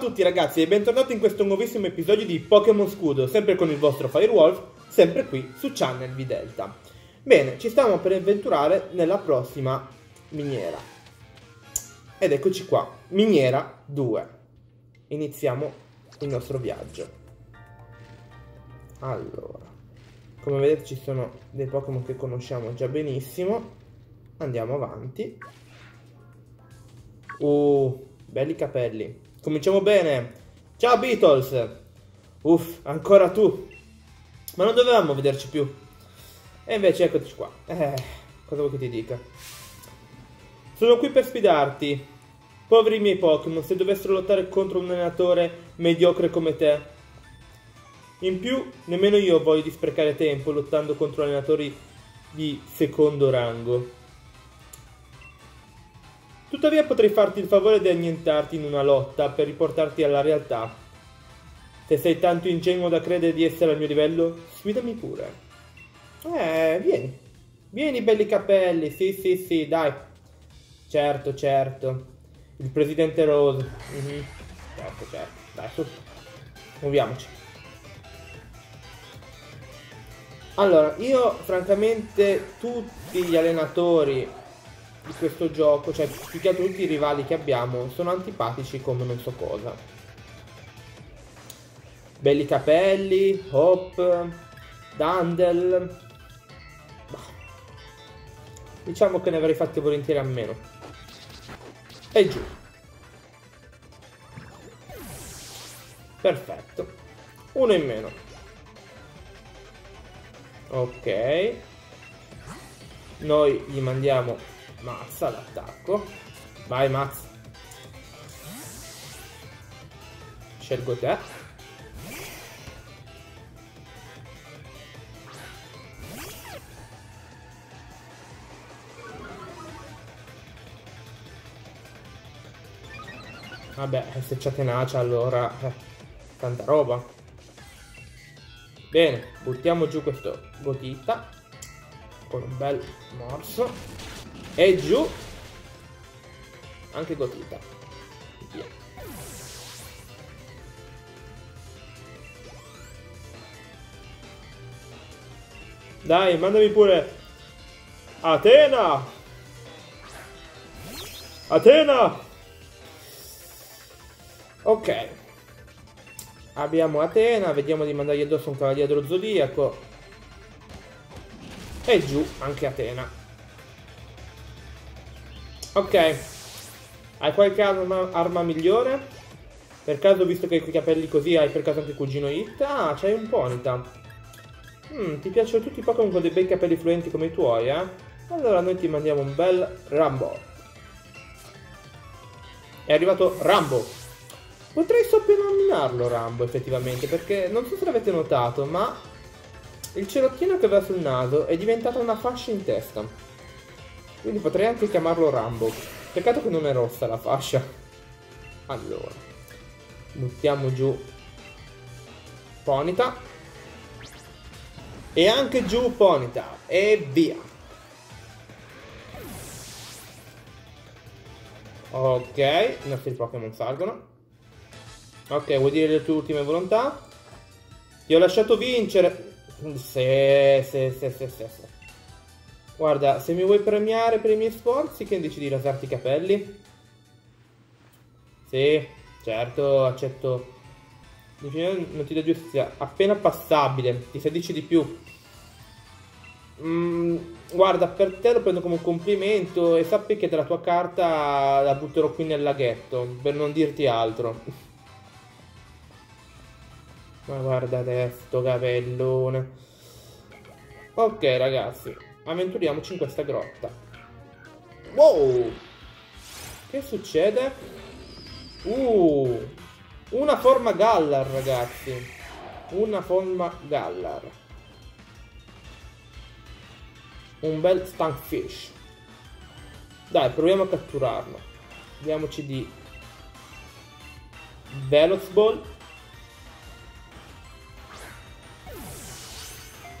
Tutti ragazzi e bentornati in questo nuovissimo episodio di Pokémon Scudo, sempre con il vostro Firewolf, sempre qui su Channel V Delta. Bene, ci stiamo per avventurare nella prossima miniera. Ed eccoci qua, miniera 2. Iniziamo il nostro viaggio. Allora, come vedete ci sono dei Pokémon che conosciamo già benissimo. Andiamo avanti. Uh, belli capelli. Cominciamo bene. Ciao Beatles. Uff, ancora tu. Ma non dovevamo vederci più. E invece eccoci qua. Eh, cosa vuoi che ti dica? Sono qui per sfidarti. Poveri miei Pokémon, se dovessero lottare contro un allenatore mediocre come te. In più, nemmeno io voglio di sprecare tempo lottando contro allenatori di secondo rango. Tuttavia potrei farti il favore di annientarti in una lotta per riportarti alla realtà. Se sei tanto ingenuo da credere di essere al mio livello, sfidami pure. Eh, vieni. Vieni, belli capelli. Sì, sì, sì, dai. Certo, certo. Il presidente Rose. Mm -hmm. Certo, certo. Dai, su. Muoviamoci. Allora, io francamente tutti gli allenatori di questo gioco, cioè più che tutti i rivali che abbiamo sono antipatici come non so cosa. Belli capelli, Hop, Dandel. Bah. Diciamo che ne avrei fatti volentieri a meno. E giù. Perfetto. Uno in meno. Ok. Noi gli mandiamo Mazza l'attacco. Vai Mazza. Scelgo te. Vabbè, se c'è tenacia allora... Eh, tanta roba. Bene, buttiamo giù questo gotita. Con un bel morso. E giù. Anche Gotita. Via. Dai, mandami pure. Atena! Atena! Ok. Abbiamo Atena, vediamo di mandargli addosso un cavaliere zodiaco. E giù anche Atena. Ok. Hai qualche arma, arma migliore? Per caso, visto che hai i capelli così, hai per caso anche cugino Hit? Ah, c'hai un Ponita. Hmm, ti piacciono tutti i Pokémon con dei bei capelli fluenti come i tuoi, eh? Allora noi ti mandiamo un bel Rambo. È arrivato Rambo. Potrei soprannominarlo Rambo, effettivamente, perché non so se l'avete notato, ma il cerottino che aveva sul naso è diventata una fascia in testa. Quindi potrei anche chiamarlo Rambo. Peccato che non è rossa la fascia. Allora. Buttiamo giù Ponita. E anche giù Ponita. E via. Ok, i nostri Pokémon salgono. Ok, vuoi dire le tue ultime volontà? Ti ho lasciato vincere. Sì, sì, sì, sì, sì. sì. Guarda, se mi vuoi premiare per i miei sforzi, che dici di rasarti i capelli? Sì, certo, accetto. Non ti do giustizia. Appena passabile. Ti si dice di più. Mm, guarda, per te lo prendo come un complimento e sappi che della tua carta la butterò qui nel laghetto, per non dirti altro. Ma guarda adesso, capellone. Ok, ragazzi avventuriamoci in questa grotta. Wow! Che succede? Uh! Una forma Gallar, ragazzi. Una forma Gallar. Un bel Stunkfish. Dai, proviamo a catturarlo. Vediamoci di Velox Ball.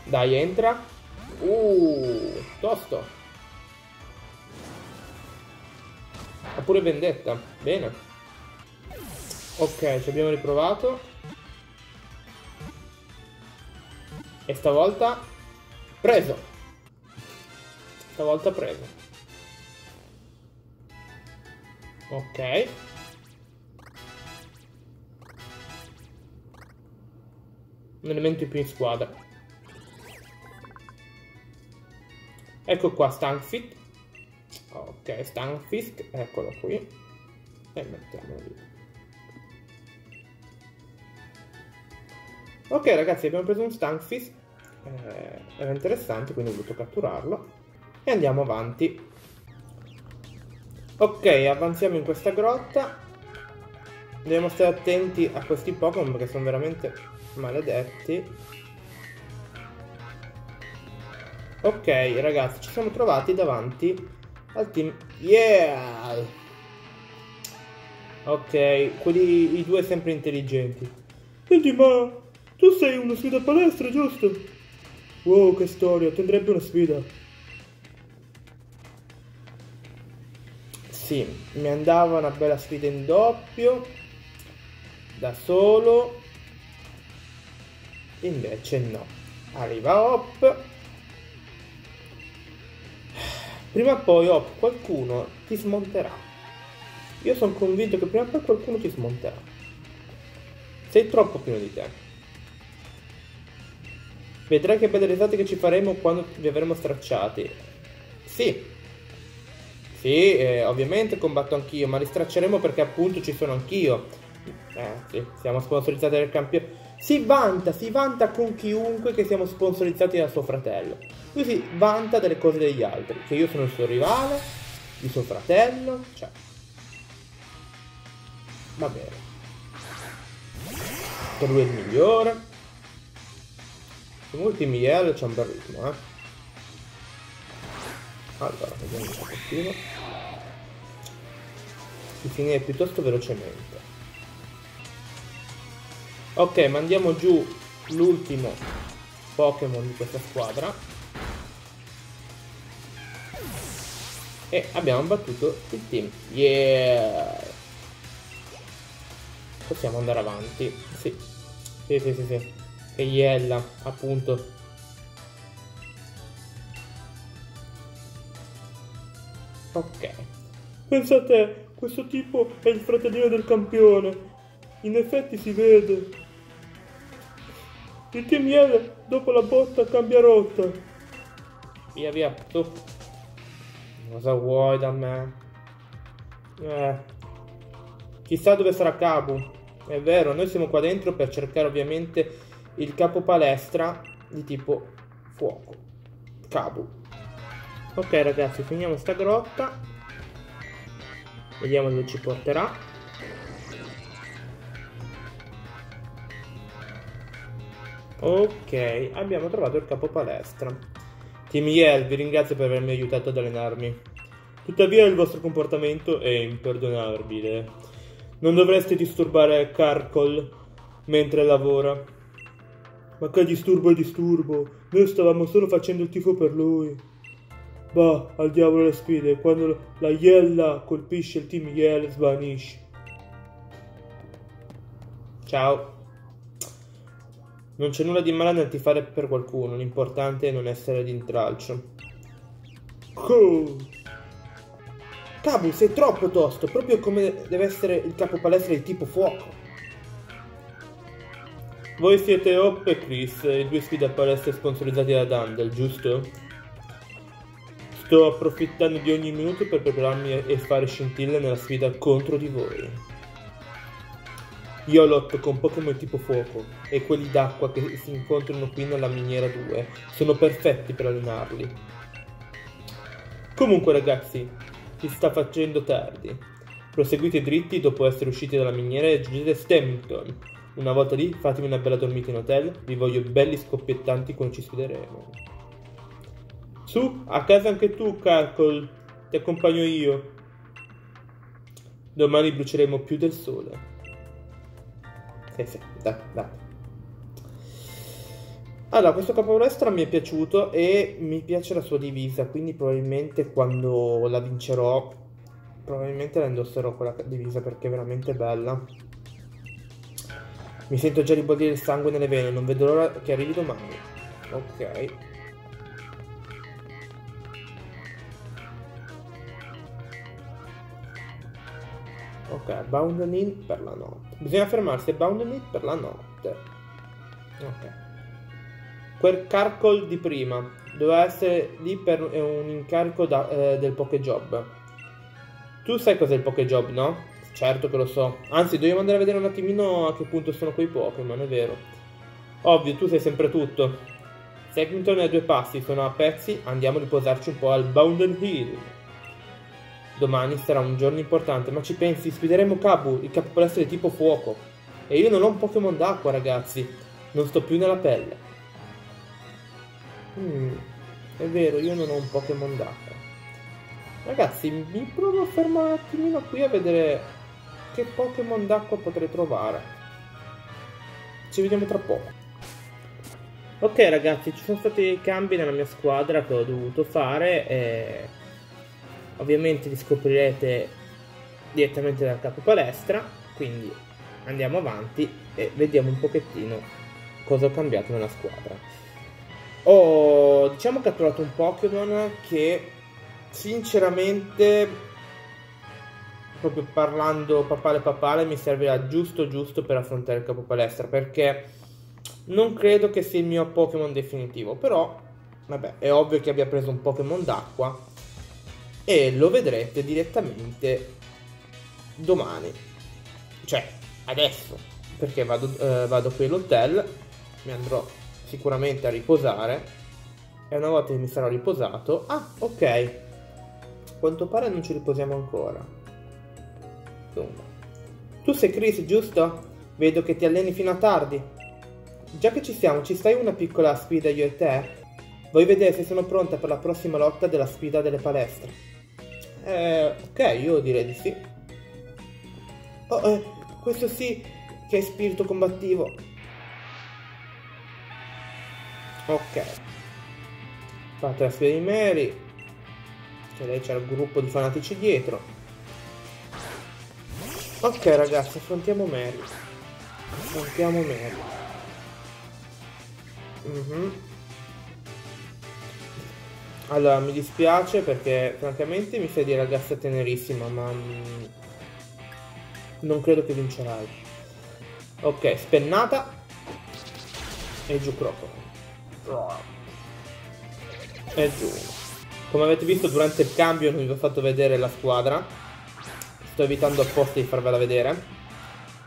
Dai, entra. Uh, tosto. Ha pure vendetta. Bene. Ok, ci abbiamo riprovato. E stavolta preso. Stavolta preso. Ok. Un elemento più in squadra. Ecco qua Stanfisk. Ok, Stanfisk, eccolo qui. E mettiamolo lì. Ok ragazzi, abbiamo preso un Stanfisk. Eh, era interessante, quindi ho voluto catturarlo. E andiamo avanti. Ok, avanziamo in questa grotta. Dobbiamo stare attenti a questi Pokémon perché sono veramente maledetti. Ok, ragazzi, ci siamo trovati davanti al team... Yeah! Ok, quelli i due sempre intelligenti. Senti, ma tu sei una sfida palestra, giusto? Wow, che storia, tendrebbe una sfida. Sì, mi andava una bella sfida in doppio, da solo, invece no. Arriva Hop. Prima o poi Hop, qualcuno ti smonterà. Io sono convinto che prima o poi qualcuno ti smonterà. Sei troppo pieno di te. Vedrai che belle risate che ci faremo quando vi avremo stracciati. Sì. Sì, eh, ovviamente combatto anch'io, ma li stracceremo perché appunto ci sono anch'io. Eh, sì, siamo sponsorizzati dal campione. Si vanta, si vanta con chiunque che siamo sponsorizzati da suo fratello. Lui si vanta delle cose degli altri. Che io sono il suo rivale, il suo fratello, cioè... Va bene. Per lui è il migliore. Comunque Team Yell c'è un bel ritmo, eh. Allora, vediamo un pochettino. Di finire piuttosto velocemente. Ok, mandiamo giù l'ultimo Pokémon di questa squadra. E abbiamo battuto il team. Yeah! Possiamo andare avanti. Sì. Sì, sì, sì, sì e Iella, appunto. Ok. Pensate, questo tipo è il fratellino del campione. In effetti si vede. Il team Iella dopo la botta cambia rotta. Via via, tu. Cosa vuoi da me? Eh. Chissà dove sarà Kabu. È vero, noi siamo qua dentro per cercare ovviamente il capo palestra di tipo fuoco. Cabu. Ok ragazzi, finiamo sta grotta. Vediamo dove ci porterà. Ok, abbiamo trovato il capo palestra. Team Yell, vi ringrazio per avermi aiutato ad allenarmi. Tuttavia il vostro comportamento è imperdonabile. Non dovreste disturbare Carcol mentre lavora. Ma che disturbo è disturbo? Noi stavamo solo facendo il tifo per lui. Bah, al diavolo le sfide, quando la Iella colpisce il team Yell svanisce. Ciao. Non c'è nulla di male nel tifare per qualcuno, l'importante è non essere d'intralcio. Oh. Cabu, sei troppo tosto, proprio come deve essere il capo palestra di tipo fuoco. Voi siete Hop e Chris, i due sfide a palestra sponsorizzati da Dandel, giusto? Sto approfittando di ogni minuto per prepararmi e fare scintille nella sfida contro di voi. Io lotto con Pokémon tipo fuoco e quelli d'acqua che si incontrano qui nella miniera 2 sono perfetti per allenarli. Comunque ragazzi, si sta facendo tardi. Proseguite dritti dopo essere usciti dalla miniera e raggiungete Stemington, una volta lì fatemi una bella dormita in hotel, vi voglio belli scoppiettanti quando ci sfideremo. Su, a casa anche tu, Carcol, ti accompagno io. Domani bruceremo più del sole. Dai. Allora, questo capovalestra mi è piaciuto e mi piace la sua divisa, quindi probabilmente quando la vincerò, probabilmente la indosserò quella divisa perché è veramente bella. Mi sento già ribollire il sangue nelle vene, non vedo l'ora che arrivi domani. Ok. Ok, bound and in per la notte. Bisogna fermarsi a bound and in per la notte. Ok. Quel carcol di prima doveva essere lì per un incarico da, eh, del Pokéjob. Tu sai cos'è il Pokéjob, no? Certo che lo so. Anzi, dobbiamo andare a vedere un attimino a che punto sono quei Pokémon, è vero. Ovvio, tu sai sempre tutto. Seguito nei due passi, sono a pezzi, andiamo a riposarci un po' al Bounded Hill. Domani sarà un giorno importante, ma ci pensi, sfideremo Kabu, il capopalestra di tipo fuoco. E io non ho un Pokémon d'acqua, ragazzi. Non sto più nella pelle. Hmm, è vero, io non ho un Pokémon d'acqua. Ragazzi, mi provo a fermare un attimino qui a vedere che Pokémon d'acqua potrei trovare. Ci vediamo tra poco. Ok ragazzi, ci sono stati cambi nella mia squadra che ho dovuto fare e ovviamente li scoprirete direttamente dal capo palestra, quindi andiamo avanti e vediamo un pochettino cosa ho cambiato nella squadra. Ho diciamo catturato un Pokémon che sinceramente proprio parlando papale papale mi servirà giusto giusto per affrontare il capo palestra perché non credo che sia il mio Pokémon definitivo però vabbè è ovvio che abbia preso un Pokémon d'acqua e lo vedrete direttamente domani cioè adesso perché vado, eh, vado qui all'hotel mi andrò sicuramente a riposare e una volta che mi sarò riposato ah ok a quanto pare non ci riposiamo ancora Dunque. Tu sei Chris, giusto? Vedo che ti alleni fino a tardi. Già che ci siamo, ci stai una piccola sfida io e te? Vuoi vedere se sono pronta per la prossima lotta della sfida delle palestre? Eh, ok, io direi di sì. Oh, eh, questo sì che è spirito combattivo. Ok. Fate la sfida di Mary. Che lei c'è il gruppo di fanatici dietro. Ok ragazzi, affrontiamo Mary. Affrontiamo Mary. Mm -hmm. Allora, mi dispiace perché francamente mi fai di ragazza tenerissima, ma mm, non credo che vincerai. Ok, spennata. E giù Crocodile. E giù. Come avete visto durante il cambio non vi ho fatto vedere la squadra sto evitando apposta di farvela vedere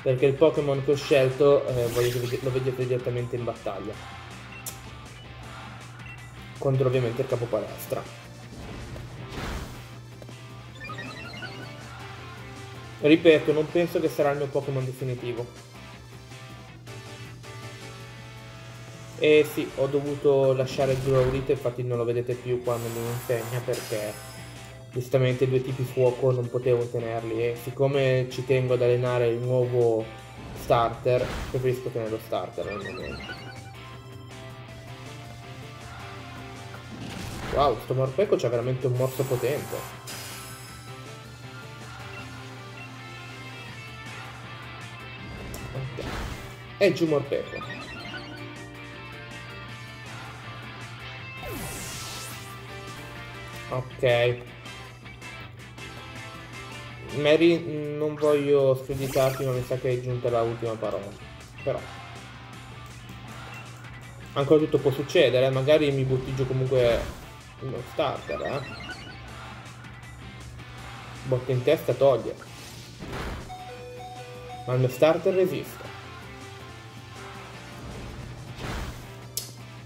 perché il Pokémon che ho scelto eh, lo vedete direttamente in battaglia contro ovviamente il capo palestra ripeto non penso che sarà il mio Pokémon definitivo. E sì ho dovuto lasciare il infatti non lo vedete più quando mi insegna perché giustamente due tipi fuoco non potevo tenerli e siccome ci tengo ad allenare il nuovo starter preferisco tenere lo starter al momento wow sto morpeko c'ha veramente un morso potente. E giù morpeko ok. Mary, non voglio screditarti, ma mi sa che è giunta l'ultima parola. Però. Ancora tutto può succedere, magari mi butti giù comunque uno starter, eh. Botta in testa toglie. Ma mio starter resiste.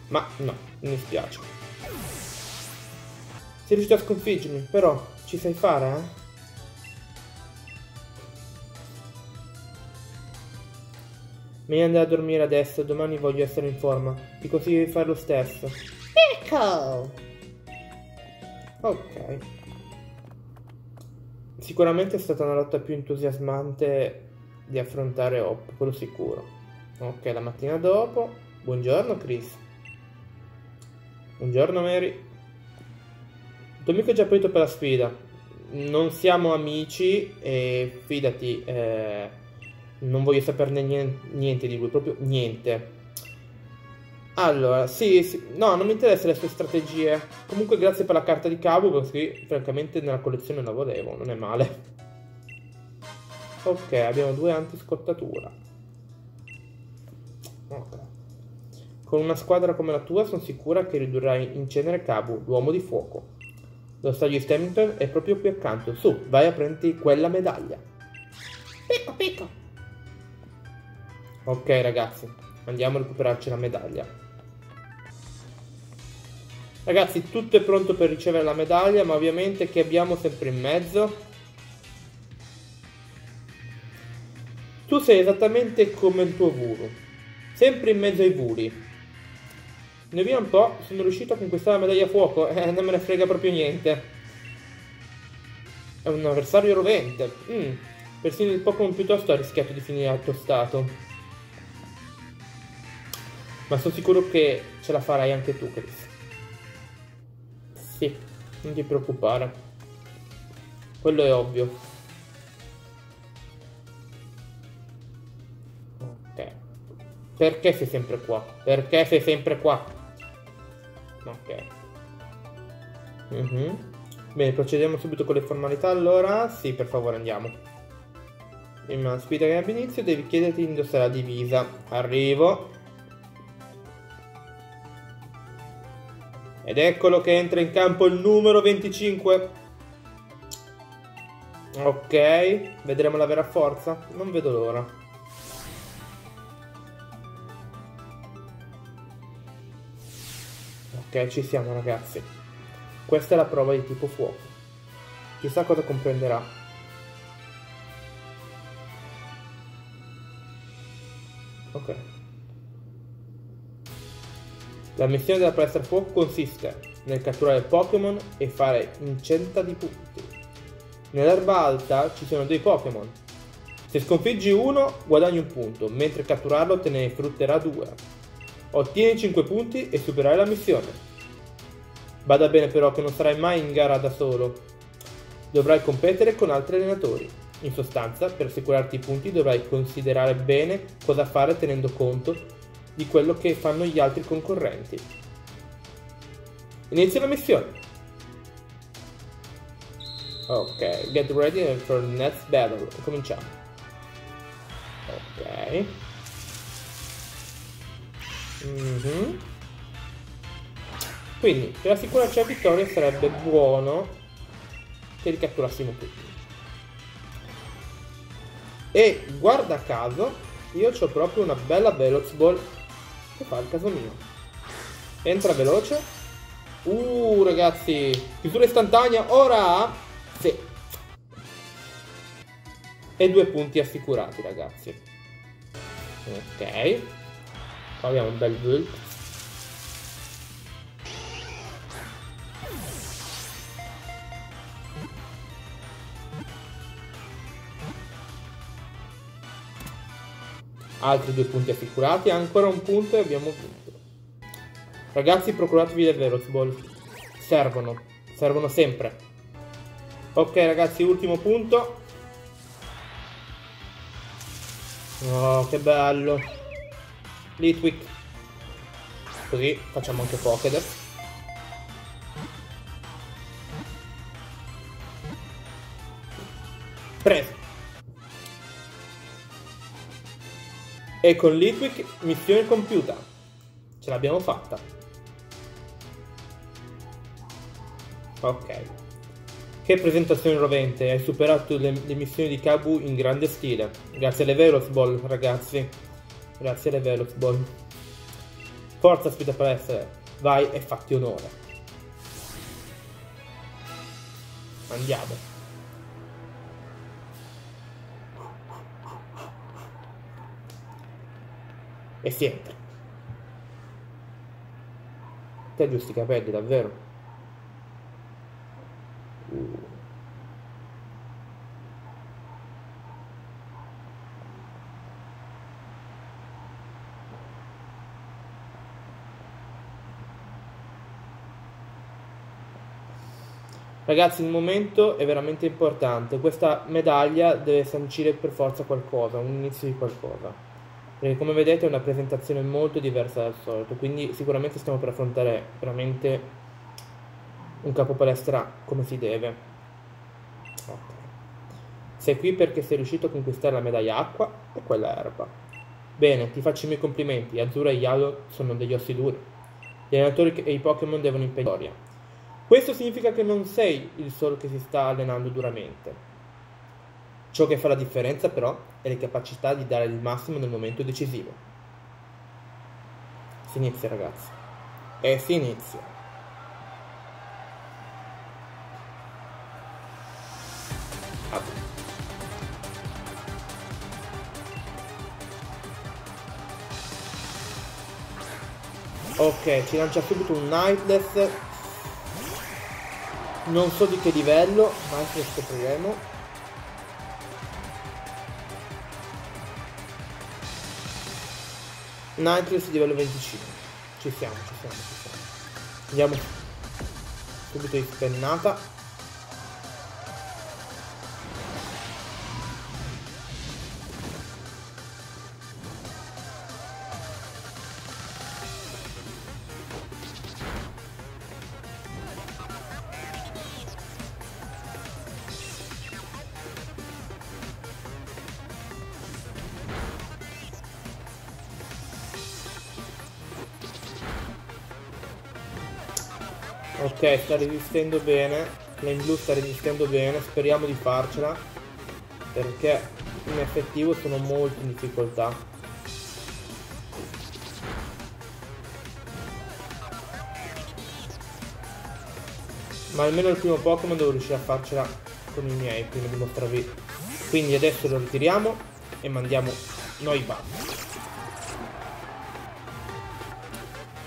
Ma no, mi dispiace. Sei riuscito a sconfiggermi, però ci sai fare, eh? Meglio andare a dormire adesso, domani voglio essere in forma. Ti consiglio di fare lo stesso. Ecco! Ok. Sicuramente è stata una lotta più entusiasmante di affrontare Hop, quello sicuro. Ok, la mattina dopo. Buongiorno Chris. Buongiorno Mary. Amico è già pronto per la sfida. Non siamo amici e fidati, eh, Non voglio saperne niente di lui, proprio niente. Allora, sì, sì, no, non mi interessano le sue strategie. Comunque grazie per la carta di cavo, così francamente nella collezione la volevo, non è male. Ok, abbiamo due antiscottatura. Ok. Con una squadra come la tua sono sicura che ridurrai in cenere Kabu, l'uomo di fuoco. Lo stadio Stemington è proprio qui accanto. Su, vai a prenderti quella medaglia. Picco, picco. Ok ragazzi, andiamo a recuperarci la medaglia. Ragazzi, tutto è pronto per ricevere la medaglia, ma ovviamente che abbiamo sempre in mezzo? Tu sei esattamente come il tuo Vuru, sempre in mezzo ai Vuri. Indovina un po', sono riuscito a conquistare la medaglia a fuoco, eh, non me ne frega proprio niente. È un avversario rovente. Mm, persino il Pokémon piuttosto ha rischiato di finire al tuo stato. Ma sono sicuro che ce la farai anche tu, Chris. Sì, non ti preoccupare. Quello è ovvio. Ok. Perché sei sempre qua? Perché sei sempre qua? Ok. Mhm. Bene, procediamo subito con le formalità allora. Sì, per favore, andiamo. Prima sfida che abbia inizio, devi chiederti di indossare la divisa. Arrivo. Ed eccolo che entra in campo il numero 25. Ok, vedremo la vera forza. Non vedo l'ora. Ok, ci siamo ragazzi. Questa è la prova di tipo fuoco. Chissà cosa comprenderà. Ok. La missione della palestra fuoco consiste nel catturare Pokémon e fare incenta di punti. Nell'erba alta ci sono dei Pokémon. Se sconfiggi uno, guadagni un punto, mentre catturarlo te ne frutterà due. Ottieni 5 punti e supererai la missione. Bada bene però che non sarai mai in gara da solo. Dovrai competere con altri allenatori. In sostanza, per assicurarti i punti dovrai considerare bene cosa fare tenendo conto di quello che fanno gli altri concorrenti. Inizia la missione. Ok, get ready for next battle. Cominciamo. Ok. Mm -hmm. Quindi, per assicurarci la vittoria sarebbe buono che li catturassimo tutti. E guarda caso, io ho proprio una bella Velox Ball che fa il caso mio. Entra veloce. Uh, ragazzi. Chiusura istantanea. Ora. Sì. E due punti assicurati, ragazzi. Ok. Abbiamo un bel build. Altri due punti assicurati, ancora un punto e abbiamo vinto. Ragazzi, procuratevi del Velox Ball. Servono, servono sempre. Ok ragazzi, ultimo punto. Oh, che bello. Litwick. Così facciamo anche Pokédex. E con Litwick missione compiuta. Ce l'abbiamo fatta. Ok. Che presentazione rovente, hai superato le, le, missioni di Kabu in grande stile. Grazie alle Velox Ball, ragazzi. Grazie alle Velox Ball. Forza sfida palestra, vai e fatti onore. Andiamo. E si entra. Ti aggiusti i capelli davvero? Ragazzi, il momento è veramente importante. Questa medaglia deve sancire per forza qualcosa, un inizio di qualcosa. Perché come vedete è una presentazione molto diversa dal solito, quindi sicuramente stiamo per affrontare veramente un capo palestra come si deve. Ok. Sei qui perché sei riuscito a conquistare la medaglia acqua e quella erba. Bene, ti faccio i miei complimenti. Azzurra e Yalo sono degli ossi duri. Gli allenatori e i Pokémon devono impegnare. Questo significa che non sei il solo che si sta allenando duramente. Ciò che fa la differenza però è la capacità di dare il massimo nel momento decisivo. Si inizia ragazzi. E si inizia. Ok, ci lancia subito un Nightless non so di che livello, ma lo scopriremo. Nitrous livello 25. Ci siamo, ci siamo, ci siamo. Andiamo subito di spennata. Ok, sta resistendo bene. Flame Blue sta resistendo bene. Speriamo di farcela. Perché in effettivo sono molto in difficoltà. Ma almeno il primo Pokémon devo riuscire a farcela con i miei prima di mostrarvi. Quindi adesso lo ritiriamo e mandiamo noi basta.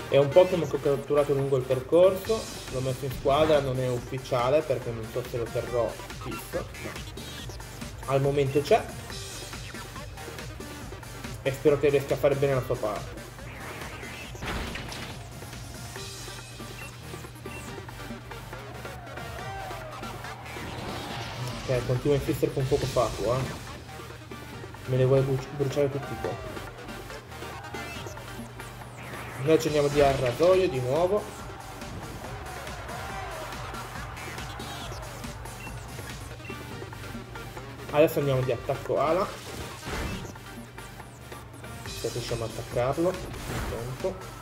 È un Pokémon che ho catturato lungo il percorso, l'ho messo in squadra, non è ufficiale perché non so se lo terrò fisso, al momento c'è. E spero che riesca a fare bene la sua parte. Ok, continuo a insistere con poco fatto, eh. Me ne vuoi bruciare tutti qua. Noi accendiamo di arrasoio di nuovo. Adesso andiamo di attacco ala. Se riusciamo ad attaccarlo. Pronto.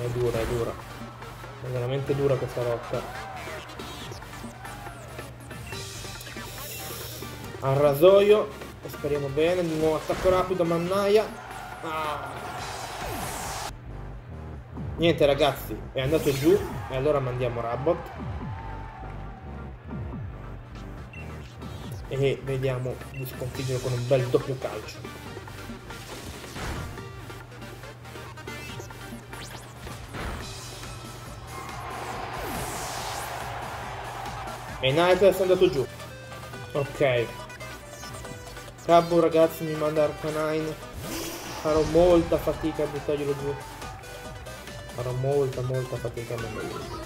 È dura, è dura. È veramente dura questa lotta. Al rasoio. Speriamo bene. Di nuovo attacco rapido, mannaia. Ah. Niente ragazzi, è andato giù. E allora mandiamo Rabot. E vediamo di sconfiggere con un bel doppio calcio. E Nightmare è andato giù. Ok. Cabbo ragazzi mi manda Arcanine. Farò molta fatica a buttarglielo giù. Farò molta molta fatica a metterlo giù.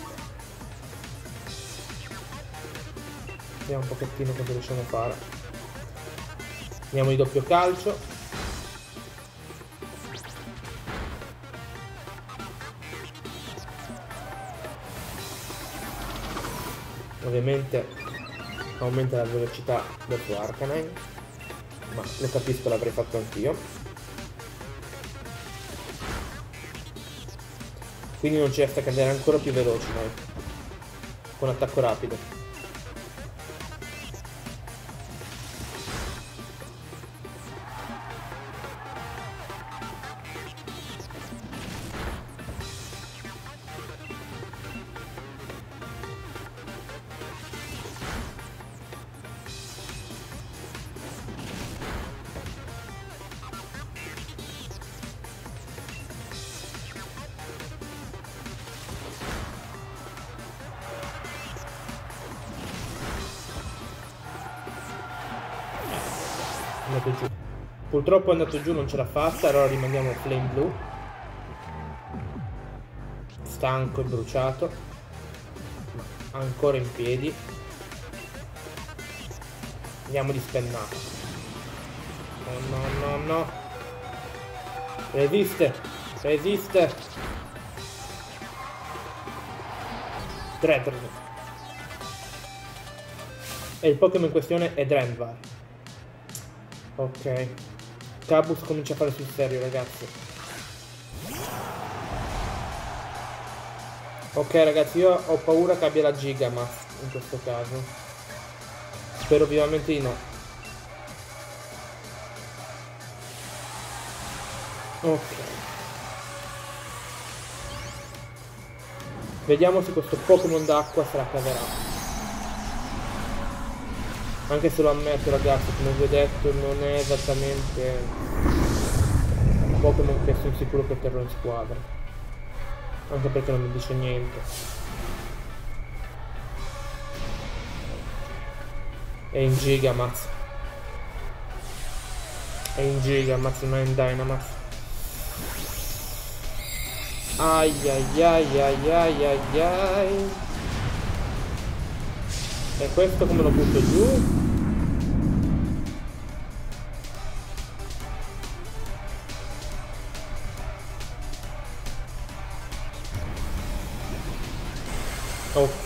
Vediamo un pochettino cosa riusciamo a fare. Andiamo di doppio calcio. ovviamente aumenta la velocità tuo Arcanine ma lo capisco l'avrei fatto anch'io. Quindi non ci resta che andare ancora più veloci noi. Con attacco rapido andato giù. Purtroppo è andato giù, non ce l'ha fatta, allora rimaniamo flame blu. Stanco e bruciato. Ancora in piedi. Andiamo di spennata. No, no, no, no. Resiste. Resiste. Dreadnought. E il Pokémon in questione è Drendvar. Ok. Cabus comincia a fare sul serio, ragazzi. Ok, ragazzi, io ho paura che abbia la Gigamax in questo caso. Spero vivamente di no. Ok. Vediamo se questo Pokémon d'acqua se la caverà. Anche se lo ammetto ragazzi, come vi ho detto, non è esattamente un Pokémon che sono sicuro che terrò in squadra. Anche perché non mi dice niente. È in Gigamax. È in Gigamax, non è in Dynamax. Ai ai ai ai ai ai ai. E questo come lo butto giù?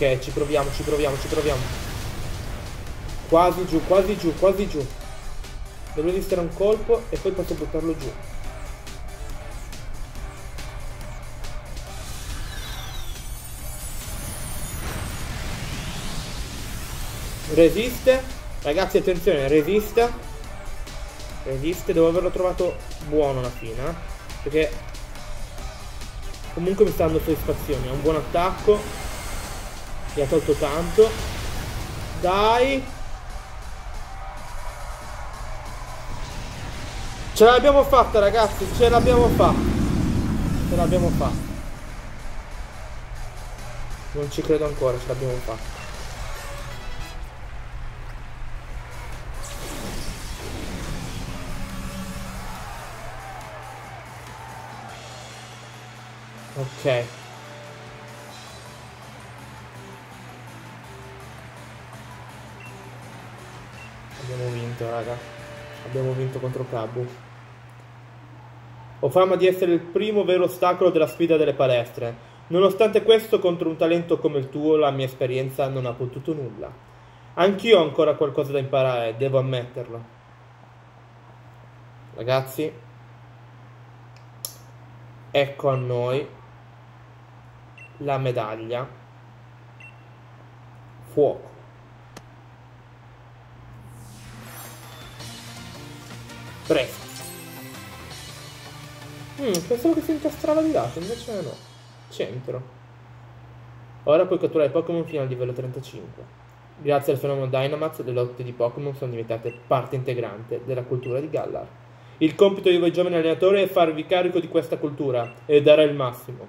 Ok, ci proviamo, ci proviamo, ci proviamo. Quasi giù, quasi giù, quasi giù. Devo resistere un colpo e poi posso buttarlo giù. Resiste. Ragazzi, attenzione, resiste. Resiste, devo averlo trovato buono alla fine. Eh? Perché comunque mi sta dando soddisfazione. Ha un buon attacco. Mi ha tolto tanto. Dai. Ce l'abbiamo fatta ragazzi, ce l'abbiamo fatta. Ce l'abbiamo fatta. Non ci credo ancora, ce l'abbiamo fatta. Ok. Vinto, raga. Abbiamo vinto contro Kabu. Ho fama di essere il primo vero ostacolo della sfida delle palestre. Nonostante questo, contro un talento come il tuo, la mia esperienza non ha potuto nulla. Anch'io ho ancora qualcosa da imparare, devo ammetterlo. Ragazzi, ecco a noi la medaglia fuoco presto mm, pensavo che si incastrava di lato invece no centro ora puoi catturare Pokémon fino al livello 35 Grazie al fenomeno Dynamax, le lotte di Pokémon sono diventate parte integrante della cultura di Gallar. Il compito di voi giovani allenatori è farvi carico di questa cultura e dare il massimo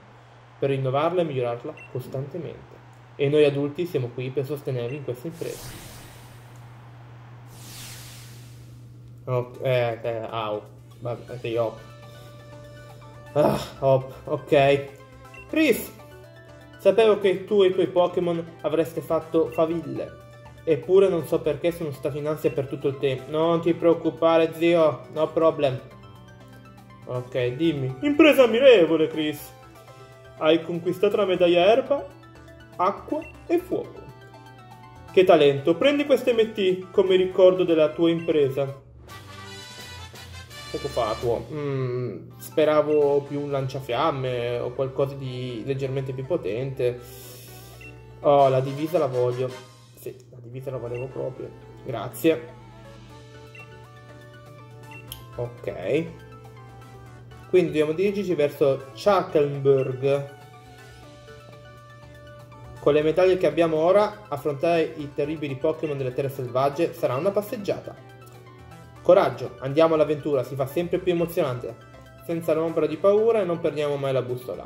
per rinnovarla e migliorarla costantemente. E noi adulti siamo qui per sostenervi in questa impresa. Ok, eh, eh, au. Vabbè, sei op. Ah, op, ok. Chris, sapevo che tu e i tuoi Pokémon avreste fatto faville. Eppure non so perché sono stato in ansia per tutto il tempo. Non ti preoccupare, zio, no problem. Ok, dimmi. Impresa ammirevole, Chris. Hai conquistato la medaglia erba, acqua e fuoco. Che talento! Prendi queste MT come ricordo della tua impresa. Poco fatuo. Mm, speravo più un lanciafiamme o qualcosa di leggermente più potente. Oh, la divisa la voglio. Sì, la divisa la volevo proprio. Grazie. Ok. Quindi dobbiamo dirigerci verso Schacklenburg. Con le medaglie che abbiamo ora, affrontare i terribili Pokémon delle terre selvagge sarà una passeggiata. Coraggio, andiamo all'avventura, si fa sempre più emozionante. Senza l'ombra di paura e non perdiamo mai la bussola.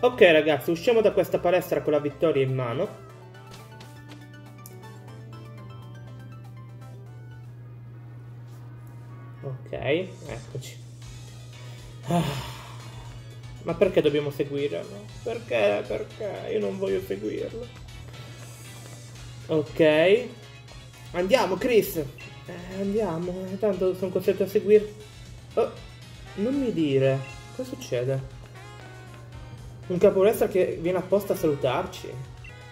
Ok ragazzi, usciamo da questa palestra con la vittoria in mano. eccoci. Ah, ma perché dobbiamo seguirlo? Perché? Perché? Io non voglio seguirlo. Ok. Andiamo, Chris. Eh, andiamo. Tanto sono costretto a seguire. Oh, non mi dire. Cosa succede? Un caporestra che viene apposta a salutarci.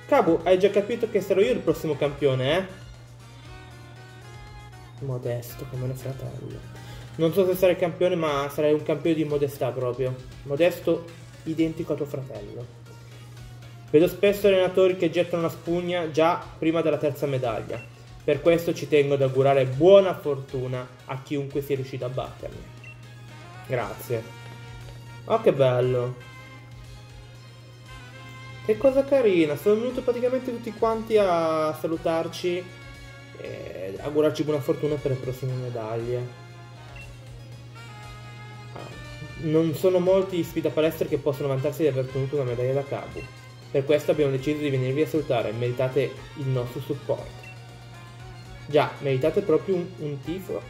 Cabu, hai già capito che sarò io il prossimo campione, eh? Modesto come il fratello. Non so se sarai campione, ma sarai un campione di modestà proprio. Modesto identico a tuo fratello. Vedo spesso allenatori che gettano la spugna già prima della terza medaglia. Per questo ci tengo ad augurare buona fortuna a chiunque sia riuscito a battermi. Grazie. Oh che bello. Che cosa carina, sono venuti praticamente tutti quanti a salutarci e augurarci buona fortuna per le prossime medaglie. Ah, non sono molti sfida palestre che possono vantarsi di aver ottenuto una medaglia da capo. Per questo abbiamo deciso di venirvi a salutare, meritate il nostro supporto. Già, meritate proprio un, un tifo.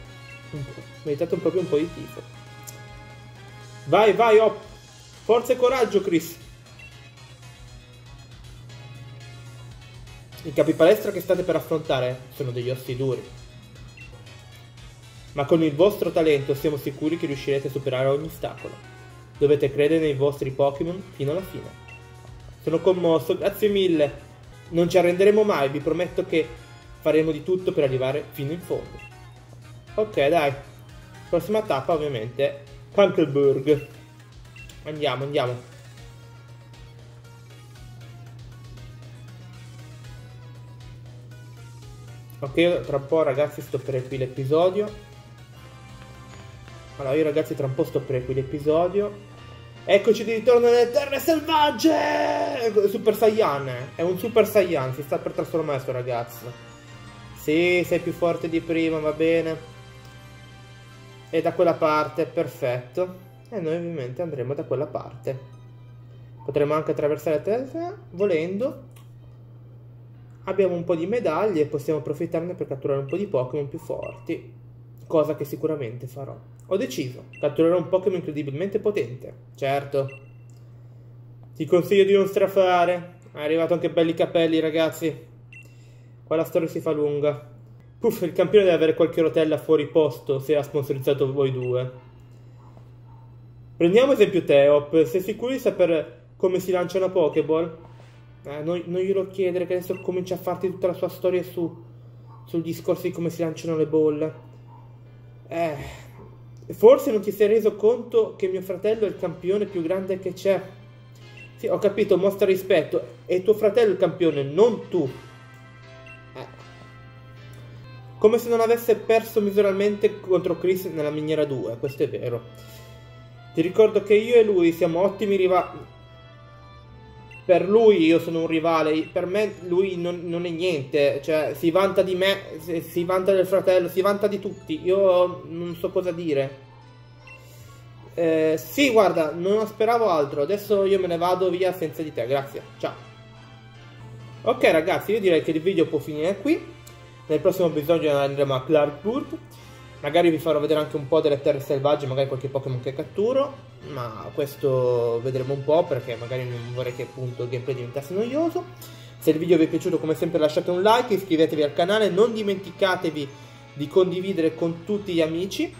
Un meritate proprio un po' di tifo. Vai, vai, op! Forza e coraggio, Chris! I capi palestra che state per affrontare sono degli ossi duri. Ma con il vostro talento siamo sicuri che riuscirete a superare ogni ostacolo. Dovete credere nei vostri Pokémon fino alla fine. Sono commosso, grazie mille. Non ci arrenderemo mai, vi prometto che faremo di tutto per arrivare fino in fondo. Ok, dai. Prossima tappa, ovviamente, Punkelburg. Andiamo, andiamo. Ok, tra un po' ragazzi stopperei qui l'episodio. Allora, io ragazzi tra un po' stopperei qui l'episodio. Eccoci di ritorno nelle terre selvagge! Super Saiyan. È un Super Saiyan, si sta per trasformare sto ragazzo. Sì, sei più forte di prima, va bene. E da quella parte, perfetto. E noi ovviamente andremo da quella parte. Potremo anche attraversare la terra volendo abbiamo un po' di medaglie e possiamo approfittarne per catturare un po' di Pokémon più forti, cosa che sicuramente farò. Ho deciso, catturerò un Pokémon incredibilmente potente, certo. Ti consiglio di non strafare, è arrivato anche belli capelli ragazzi. Qua la storia si fa lunga. Puff, il campione deve avere qualche rotella fuori posto se ha sponsorizzato voi due. Prendiamo esempio Teop, sei sicuro di sapere come si lancia una Pokéball? Eh, non, non, glielo chiedere che adesso comincia a farti tutta la sua storia su, sul discorso di come si lanciano le bolle. Eh, forse non ti sei reso conto che mio fratello è il campione più grande che c'è. Sì, ho capito, mostra rispetto. È tuo fratello il campione, non tu. Come se non avesse perso miseramente contro Chris nella miniera 2, questo è vero. Ti ricordo che io e lui siamo ottimi rivali per lui io sono un rivale, per me lui non, non, è niente, cioè si vanta di me, si vanta del fratello, si vanta di tutti, io non so cosa dire. Eh, sì, guarda, non speravo altro, adesso io me ne vado via senza di te, grazie, ciao. Ok ragazzi, io direi che il video può finire qui, nel prossimo episodio andremo a Clarkburg. Magari vi farò vedere anche un po' delle terre selvagge, magari qualche Pokémon che catturo, ma questo vedremo un po' perché magari non vorrei che appunto il gameplay diventasse noioso. Se il video vi è piaciuto come sempre lasciate un like, iscrivetevi al canale, non dimenticatevi di condividere con tutti gli amici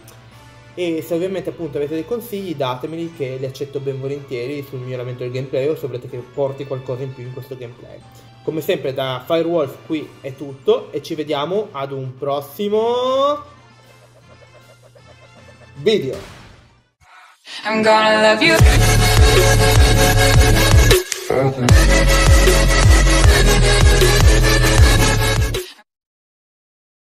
e se ovviamente appunto avete dei consigli datemeli che li accetto ben volentieri sul miglioramento del gameplay o se volete che porti qualcosa in più in questo gameplay. Come sempre da Firewolf qui è tutto e ci vediamo ad un prossimo video.